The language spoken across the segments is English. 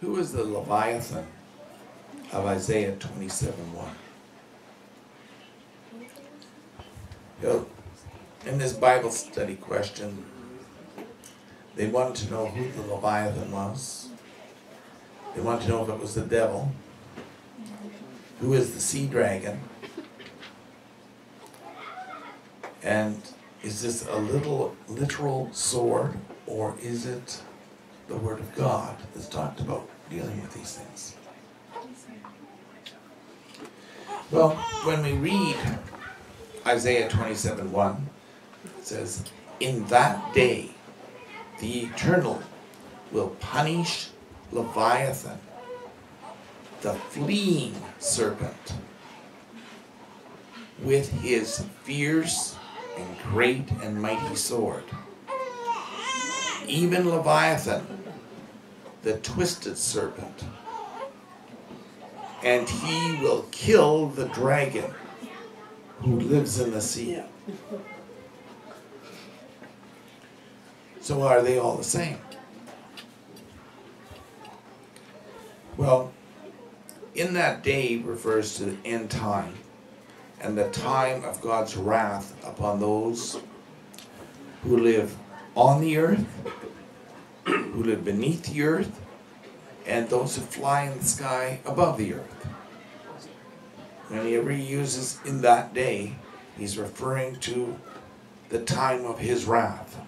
Who is the Leviathan of Isaiah 27 1? You know, in this Bible study question, they wanted to know who the Leviathan was. They wanted to know if it was the devil. Who is the sea dragon? And is this a little literal sword or is it the Word of God that's talked about dealing with these things? Well, when we read Isaiah 27 1, it says, In that day the eternal will punish Leviathan, the fleeing serpent, with his fierce and great and mighty sword. Even Leviathan, the twisted serpent, and he will kill the dragon who lives in the sea. So are they all the same? Well, in that day refers to the end time and the time of God's wrath upon those who live on the earth, who live beneath the earth, and those who fly in the sky above the earth. Whenever he uses in that day, he's referring to the time of his wrath.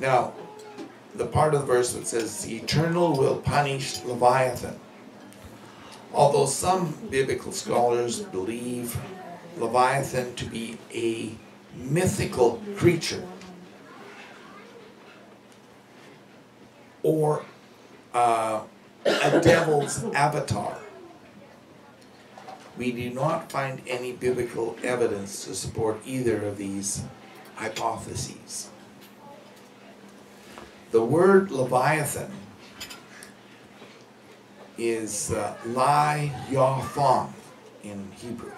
Now, the part of the verse that says, the eternal will punish Leviathan. Although some biblical scholars believe Leviathan to be a mythical creature or uh, a devil's avatar. We do not find any biblical evidence to support either of these hypotheses. The word Leviathan is uh, Lai in Hebrew.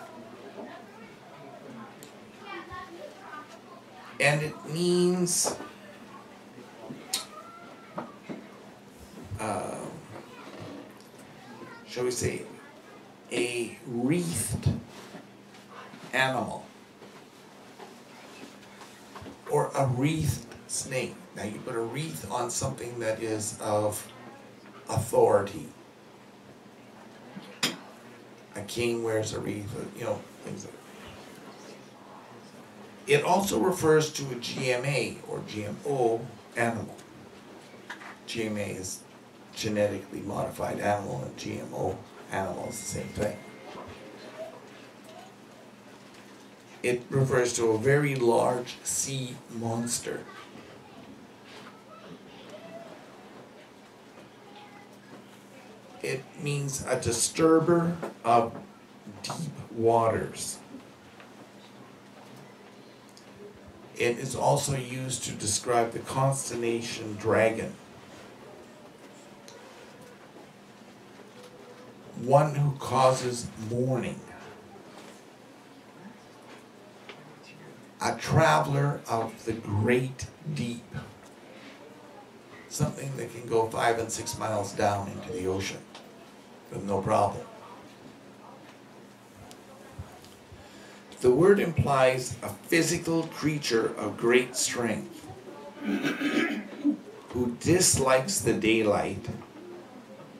And it means uh, shall we say, a wreathed animal or a wreathed snake. Now you put a wreath on something that is of authority. A king wears a wreath, you know, things like that. It also refers to a GMA or GMO animal. GMA is genetically modified animal and GMO animal is the same thing. It refers to a very large sea monster. It means a disturber of deep waters. It is also used to describe the constellation dragon. One who causes mourning. A traveler of the great deep. Something that can go five and six miles down into the ocean with no problem. The word implies a physical creature of great strength who dislikes the daylight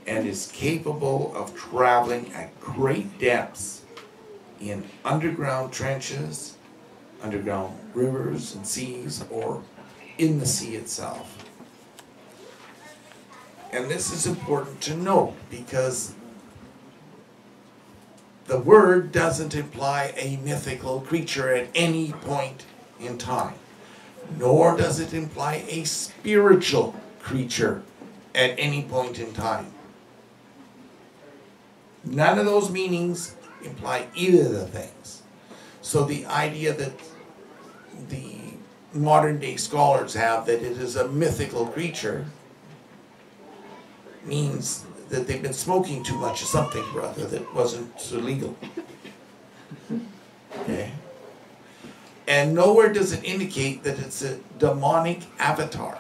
and is capable of traveling at great depths in underground trenches, underground rivers and seas, or in the sea itself. And this is important to note because the word doesn't imply a mythical creature at any point in time, nor does it imply a spiritual creature at any point in time. None of those meanings imply either of the things. So the idea that the modern day scholars have that it is a mythical creature means that they've been smoking too much of something or other that wasn't so legal. Okay? And nowhere does it indicate that it's a demonic avatar.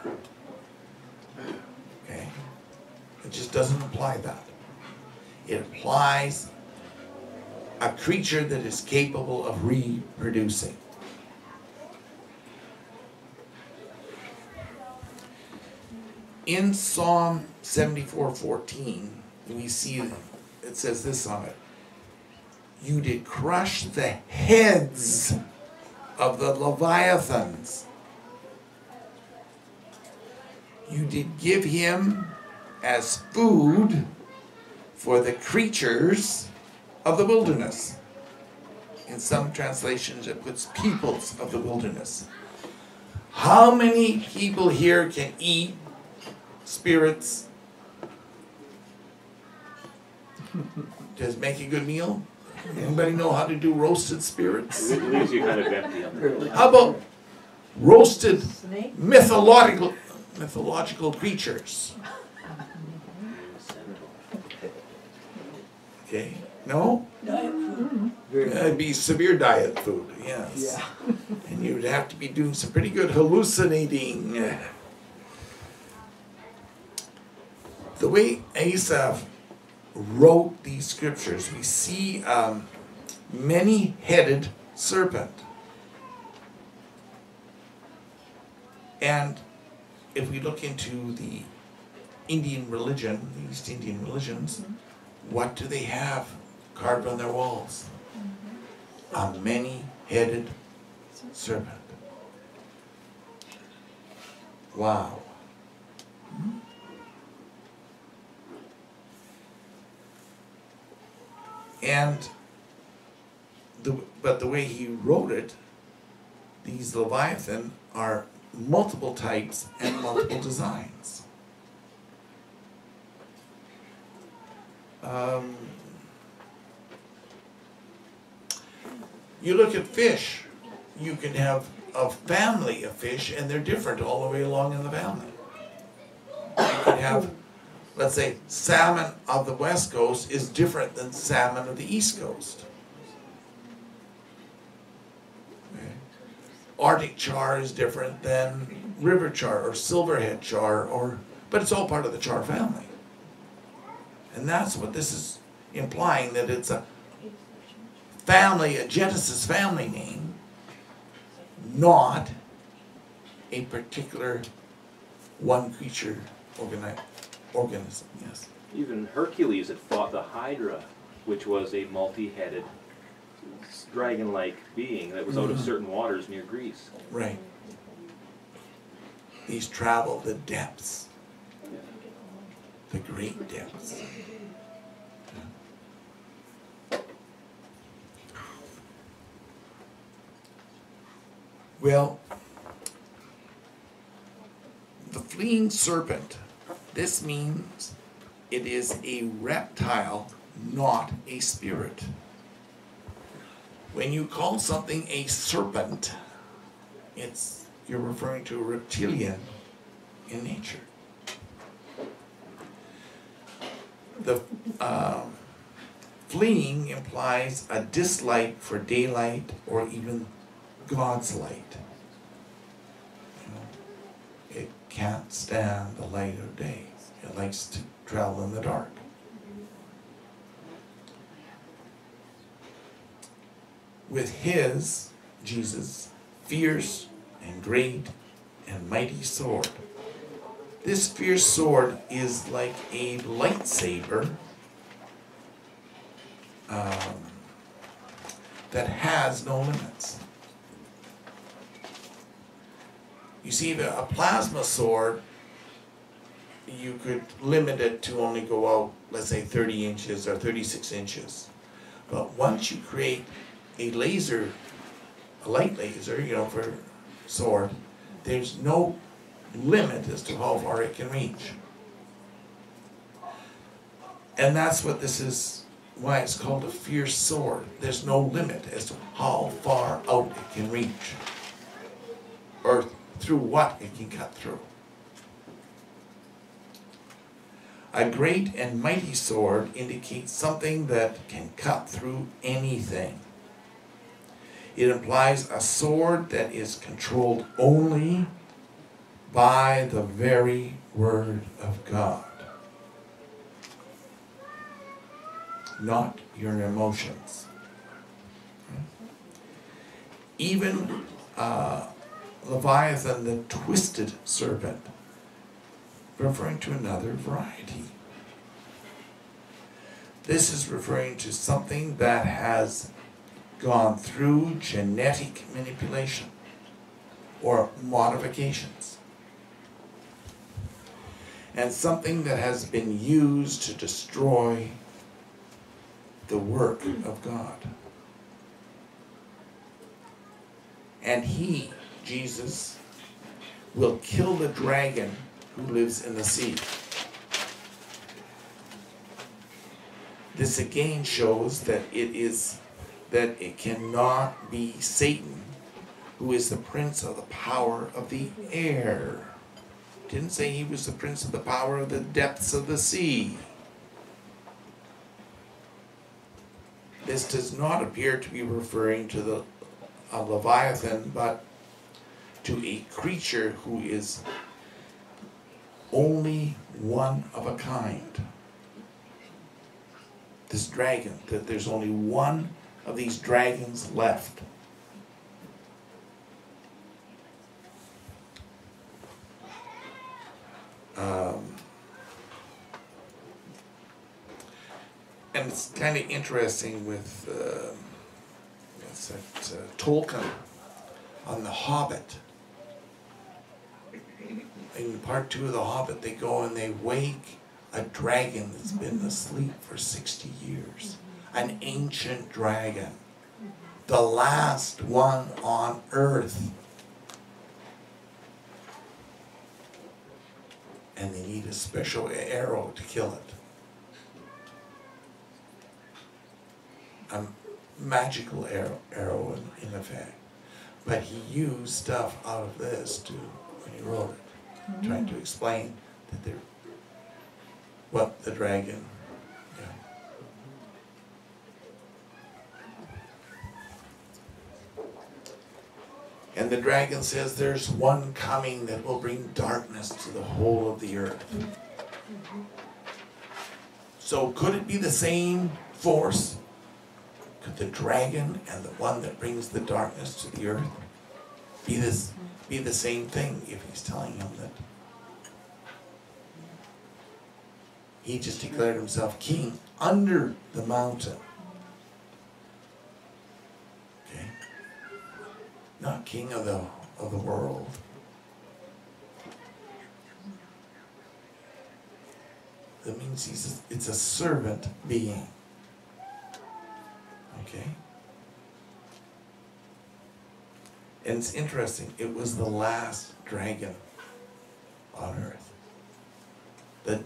Okay? It just doesn't apply that. It applies a creature that is capable of reproducing. In Psalm 74:14, we see it says this on it. You did crush the heads of the leviathans. You did give him as food for the creatures of the wilderness. In some translations, it puts peoples of the wilderness. How many people here can eat spirits? Does it make a good meal? Anybody know how to do roasted spirits? It leaves you kind of empty How about roasted mythological mythological creatures? Okay, no? Diet food. That'd be severe diet food, yes. Yeah. And you'd have to be doing some pretty good hallucinating. The way Asaph wrote these scriptures, we see um, many-headed serpent. And if we look into the Indian religion, the East Indian religions, what do they have carved on their walls? A mm-hmm. many-headed serpent. Wow. And the but the way he wrote it, these Leviathan are multiple types and multiple designs. Um, you look at fish, you can have a family of fish and they're different all the way along in the family. You can have, let's say, salmon of the west coast is different than salmon of the east coast. Okay. Arctic char is different than river char or silverhead char or but it's all part of the char family. And that's what this is implying that it's a family, a Genesis family name, not a particular one creature organi- organism. Yes. Even Hercules had fought the Hydra, which was a multi-headed dragon-like being that was out of mm-hmm. certain waters near Greece. Right. He's traveled the depths, great depths. Well, the fleeing serpent, this means it is a reptile, not a spirit. When you call something a serpent, it's you're referring to a reptilian in nature. The um, fleeing implies a dislike for daylight or even God's light. You know, it can't stand the light of day. It likes to travel in the dark. With his, Jesus, fierce and great and mighty sword. This fierce sword is like a lightsaber um, that has no limits. You see, a plasma sword, you could limit it to only go out, let's say, 30 inches or 36 inches. But once you create a laser, a light laser, you know, for sword, there's no limit as to how far it can reach. And that's what this is, why it's called a fierce sword. There's no limit as to how far out it can reach. Or through what it can cut through. A great and mighty sword indicates something that can cut through anything. It implies a sword that is controlled only by the very Word of God. not your emotions. Even uh, Leviathan, the twisted serpent, referring to another variety. This is referring to something that has gone through genetic manipulation or modifications. And something that has been used to destroy the work of God. And he, Jesus, will kill the dragon who lives in the sea. This again shows that it is that it cannot be Satan who is the prince of the power of the air. Didn't say he was the prince of the power of the depths of the sea. This does not appear to be referring to the a Leviathan, but to a creature who is only one of a kind. This dragon, that there's only one of these dragons left. Um, and it's kind of interesting with uh, what's that, uh, Tolkien on The Hobbit. In part two of The Hobbit, they go and they wake a dragon that's been asleep for 60 years. An ancient dragon. The last one on earth. And they need a special arrow to kill it. A magical arrow, arrow in, in effect. But he used stuff out of this to, when he wrote it, trying to mm. explain that there, what the dragon, And the dragon says there's one coming that will bring darkness to the whole of the earth. So could it be the same force? Could the dragon and the one that brings the darkness to the earth be this be the same thing if he's telling him that he just declared himself king under the mountain? King of the of the world. That means he's a, it's a servant being. Okay? And it's interesting, it was the last dragon on earth. That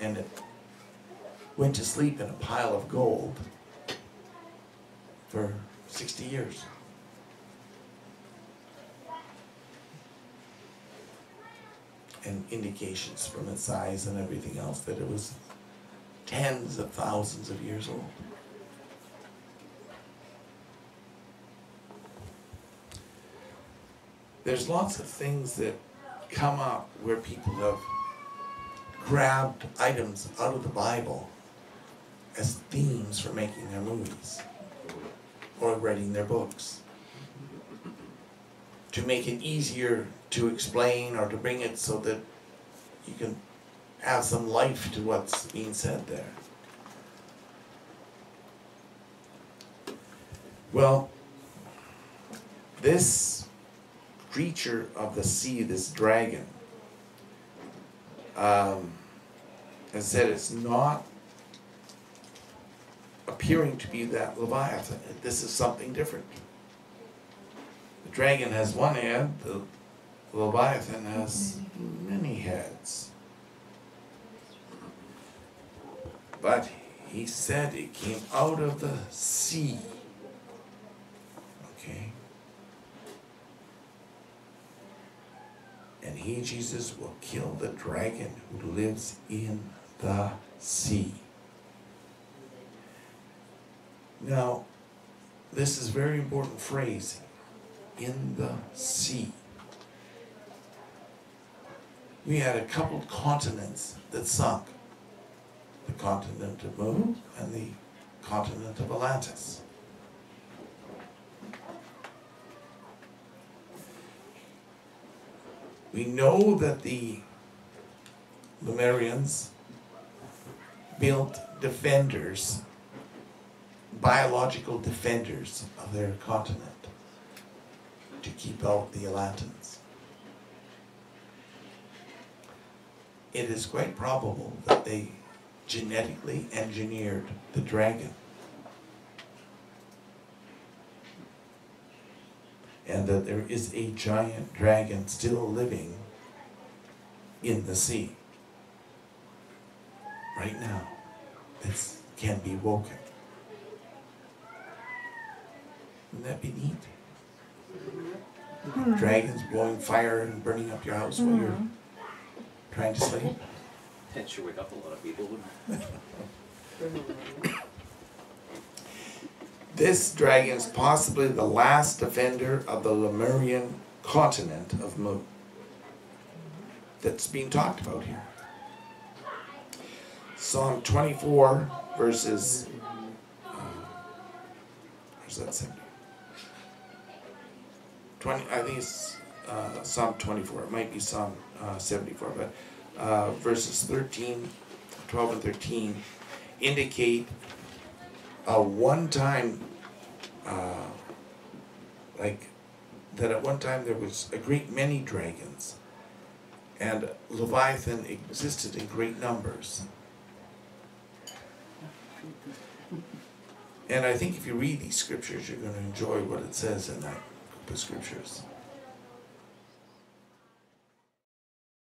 and it went to sleep in a pile of gold for 60 years. And indications from its size and everything else that it was tens of thousands of years old. There's lots of things that come up where people have grabbed items out of the Bible as themes for making their movies or writing their books. To make it easier to explain or to bring it so that you can have some life to what's being said there. Well, this creature of the sea, this dragon, um, as I said, it's not appearing to be that Leviathan. This is something different. The dragon has one head, the Leviathan has many heads. But he said it came out of the sea. Okay? And he, Jesus, will kill the dragon who lives in the sea. Now, this is very important phrase in the sea. We had a couple continents that sunk. The continent of Mu and the continent of Atlantis. We know that the Lemurians built defenders, biological defenders of their continent to keep out the Atlantans. It is quite probable that they genetically engineered the dragon. And that there is a giant dragon still living in the sea right now that can be woken. Wouldn't that be neat? Dragons blowing fire and burning up your house while you're trying to sleep. That sure wake up a lot of people. This dragon is possibly the last defender of the Lemurian continent of Mu that's being talked about here. Psalm 24 verses. Um, where's that seventy? 20, I think it's uh, Psalm 24. It might be Psalm uh, 74, but uh, verses 13, 12, and 13 indicate a one-time, uh, like that at one time there was a great many dragons, and Leviathan existed in great numbers. And I think if you read these scriptures, you're going to enjoy what it says in that of scriptures.